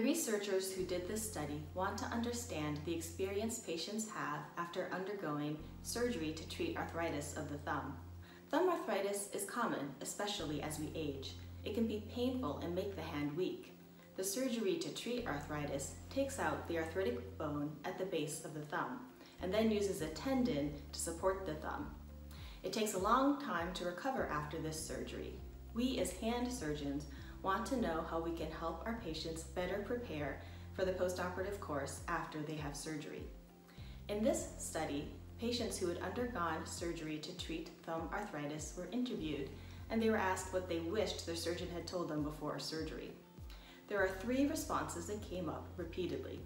researchers who did this study want to understand the experience patients have after undergoing surgery to treat arthritis of the thumb. Thumb arthritis is common, especially as we age. It can be painful and make the hand weak. The surgery to treat arthritis takes out the arthritic bone at the base of the thumb and then uses a tendon to support the thumb. It takes a long time to recover after this surgery. We as hand surgeons want to know how we can help our patients better prepare for the postoperative course after they have surgery. In this study, patients who had undergone surgery to treat thumb arthritis were interviewed and they were asked what they wished their surgeon had told them before surgery. There are three responses that came up repeatedly.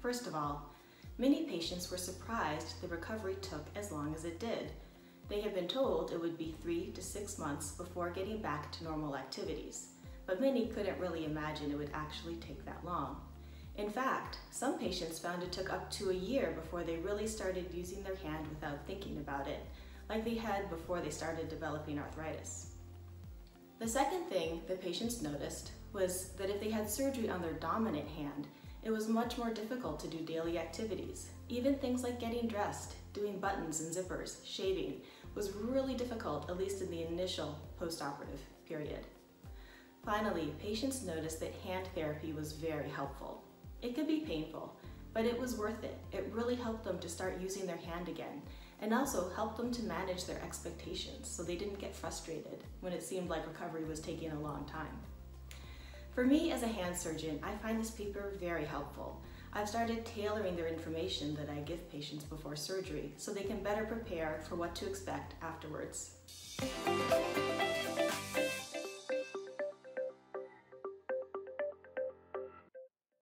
First of all, many patients were surprised the recovery took as long as it did. They had been told it would be three to six months before getting back to normal activities, but many couldn't really imagine it would actually take that long. In fact, some patients found it took up to a year before they really started using their hand without thinking about it, like they had before they started developing arthritis. The second thing the patients noticed was that if they had surgery on their dominant hand, it was much more difficult to do daily activities. Even things like getting dressed, doing buttons and zippers, shaving, was really difficult, at least in the initial postoperative period. Finally, patients noticed that hand therapy was very helpful. It could be painful, but it was worth it. It really helped them to start using their hand again and also helped them to manage their expectations so they didn't get frustrated when it seemed like recovery was taking a long time. For me as a hand surgeon, I find this paper very helpful. I've started tailoring their information that I give patients before surgery so they can better prepare for what to expect afterwards.